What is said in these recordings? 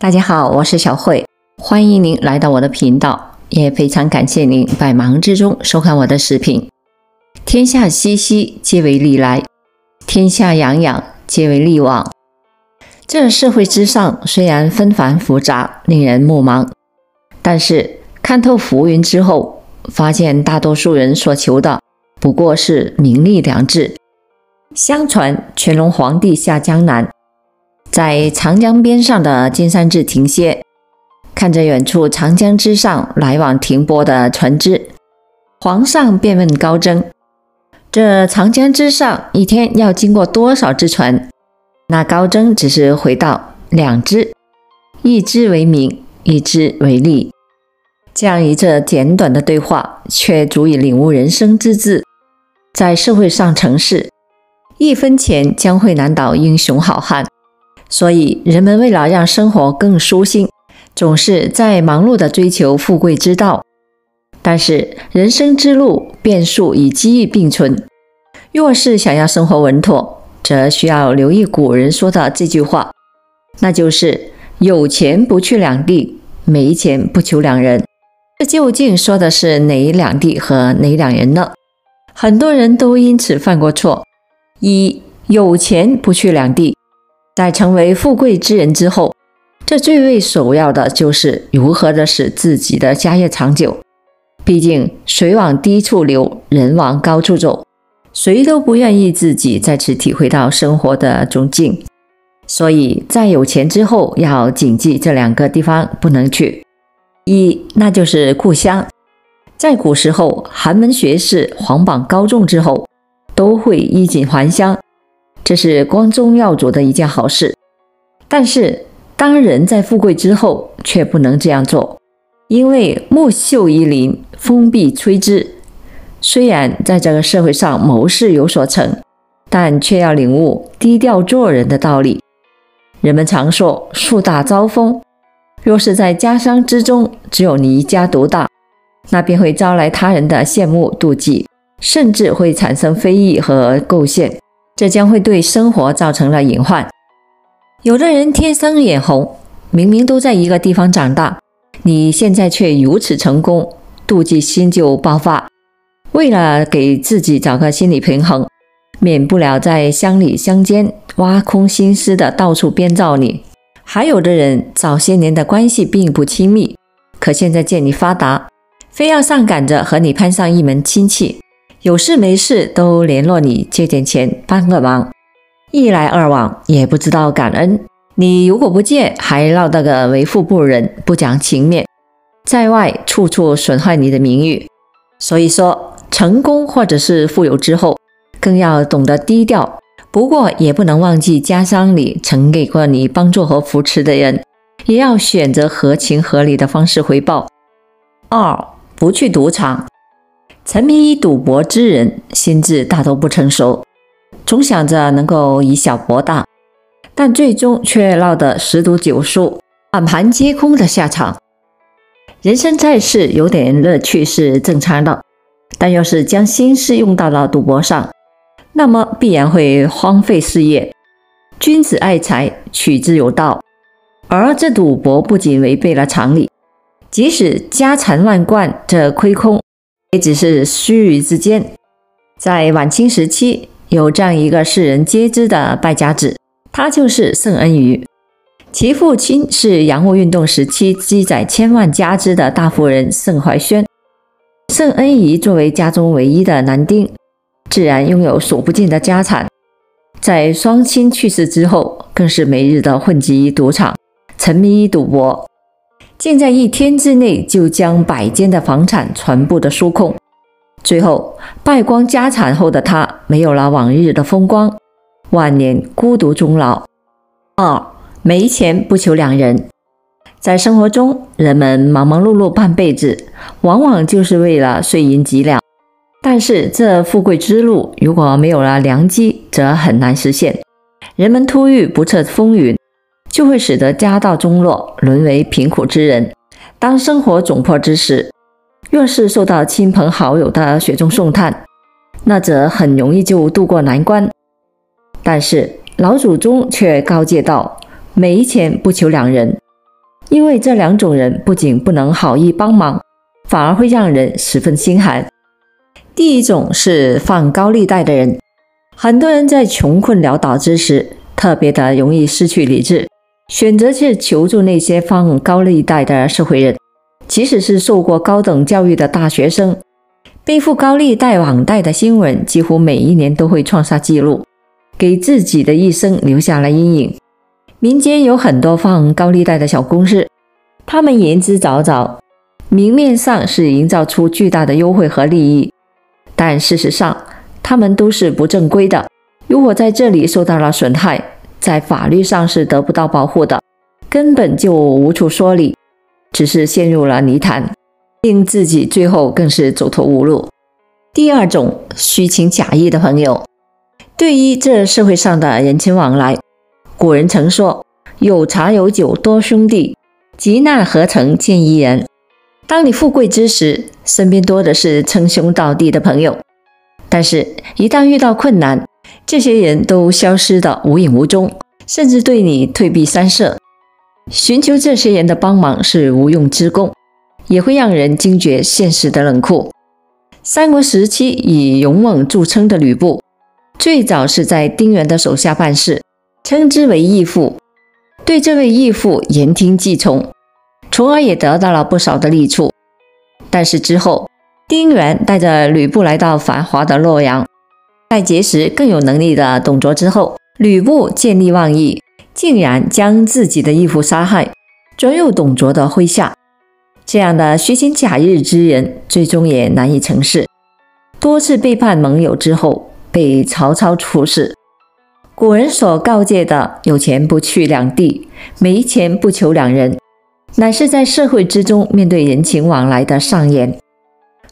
大家好，我是小慧，欢迎您来到我的频道，也非常感谢您百忙之中收看我的视频。天下熙熙，皆为利来；天下攘攘，皆为利往。这社会之上，虽然纷繁复杂，令人目盲，但是看透浮云之后，发现大多数人所求的不过是名利两字。相传乾隆皇帝下江南。在长江边上的金山寺停歇，看着远处长江之上来往停泊的船只，皇上便问高僧：“这长江之上一天要经过多少只船？”那高僧只是回道：“两只，一只为名，一只为利。”这样一则简短的对话，却足以领悟人生之志。在社会上成事，一分钱将会难倒英雄好汉。所以，人们为了让生活更舒心，总是在忙碌地追求富贵之道。但是，人生之路变数与机遇并存，若是想要生活稳妥，则需要留意古人说的这句话，那就是“有钱不去两地，没钱不求两人”。这究竟说的是哪两地和哪两人呢？很多人都因此犯过错：一有钱不去两地。在成为富贵之人之后，这最为首要的就是如何的使自己的家业长久。毕竟水往低处流，人往高处走，谁都不愿意自己再次体会到生活的窘境。所以在有钱之后，要谨记这两个地方不能去。一，那就是故乡。在古时候，寒门学士皇榜高中之后，都会衣锦还乡。这是光宗耀祖的一件好事，但是当人在富贵之后，却不能这样做，因为木秀于林，风必摧之。虽然在这个社会上谋事有所成，但却要领悟低调做人的道理。人们常说树大招风，若是在家乡之中只有你一家独大，那便会招来他人的羡慕妒忌，甚至会产生非议和构陷。这将会对生活造成了隐患。有的人天生眼红，明明都在一个地方长大，你现在却如此成功，妒忌心就爆发。为了给自己找个心理平衡，免不了在乡里乡间挖空心思的到处编造你。还有的人早些年的关系并不亲密，可现在见你发达，非要上赶着和你攀上一门亲戚。有事没事都联络你借点钱帮个忙，一来二往也不知道感恩。你如果不借，还闹得个为富不仁、不讲情面，在外处处损害你的名誉。所以说，成功或者是富有之后，更要懂得低调。不过也不能忘记家乡里曾给过你帮助和扶持的人，也要选择合情合理的方式回报。二，不去赌场。沉迷于赌博之人，心智大都不成熟，总想着能够以小博大，但最终却落得十赌九输、满盘皆空的下场。人生在世，有点乐趣是正常的，但要是将心思用到了赌博上，那么必然会荒废事业。君子爱财，取之有道，而这赌博不仅违背了常理，即使家财万贯，这亏空。也只是须臾之间。在晚清时期，有这样一个世人皆知的败家子，他就是盛恩于。其父亲是洋务运动时期积攒千万家资的大富人盛怀轩。盛恩仪作为家中唯一的男丁，自然拥有数不尽的家产。在双亲去世之后，更是每日的混迹于赌场，沉迷于赌博。竟在一天之内就将百间的房产全部的输空，最后败光家产后的他没有了往日的风光，晚年孤独终老。二没钱不求两人，在生活中，人们忙忙碌碌半辈子，往往就是为了碎银几两。但是这富贵之路如果没有了良机，则很难实现。人们突遇不测风云。就会使得家道中落，沦为贫苦之人。当生活窘迫之时，若是受到亲朋好友的雪中送炭，那则很容易就渡过难关。但是老祖宗却告诫道：“没钱不求两人。”因为这两种人不仅不能好意帮忙，反而会让人十分心寒。第一种是放高利贷的人，很多人在穷困潦倒之时，特别的容易失去理智，选择去求助那些放高利贷的社会人。即使是受过高等教育的大学生，背负高利贷网贷的新闻，几乎每一年都会创下纪录，给自己的一生留下了阴影。民间有很多放高利贷的小公司，他们言之凿凿，明面上是营造出巨大的优惠和利益，但事实上他们都是不正规的。如果在这里受到了损害，在法律上是得不到保护的，根本就无处说理，只是陷入了泥潭，令自己最后更是走投无路。第二种虚情假意的朋友，对于这社会上的人情往来。古人曾说：“有茶有酒多兄弟，急难何曾见一人。”当你富贵之时，身边多的是称兄道弟的朋友；但是，一旦遇到困难，这些人都消失得无影无踪，甚至对你退避三舍。寻求这些人的帮忙是无用之功，也会让人惊觉现实的冷酷。三国时期以勇猛著称的吕布，最早是在丁原的手下办事。称之为义父，对这位义父言听计从，从而也得到了不少的利处。但是之后，丁原带着吕布来到繁华的洛阳，在结识更有能力的董卓之后，吕布见利忘义，竟然将自己的义父杀害，转入董卓的麾下。这样的虚情假意之人，最终也难以成事，多次背叛盟友之后，被曹操处死。古人所告诫的“有钱不去两地，没钱不求两人”，乃是在社会之中面对人情往来的上言。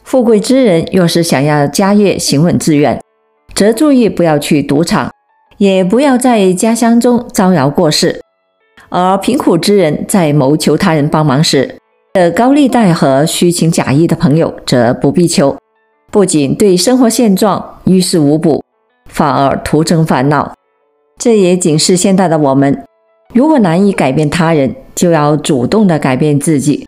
富贵之人若是想要家业行稳致远，则注意不要去赌场，也不要在家乡中招摇过市；而贫苦之人在谋求他人帮忙时，的高利贷和虚情假意的朋友则不必求，不仅对生活现状于事无补，反而徒增烦恼。这也警示现代的我们：如果难以改变他人，就要主动的改变自己，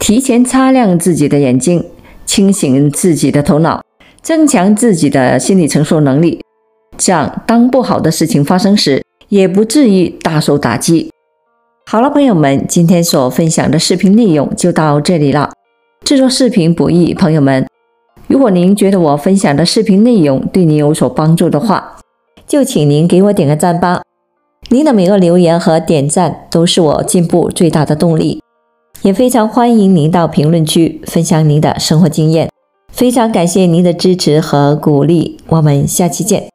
提前擦亮自己的眼睛，清醒自己的头脑，增强自己的心理承受能力。这样，当不好的事情发生时，也不至于大受打击。好了，朋友们，今天所分享的视频内容就到这里了。制作视频不易，朋友们，如果您觉得我分享的视频内容对您有所帮助的话，就请您给我点个赞吧，您的每个留言和点赞都是我进步最大的动力，也非常欢迎您到评论区分享您的生活经验，非常感谢您的支持和鼓励，我们下期见。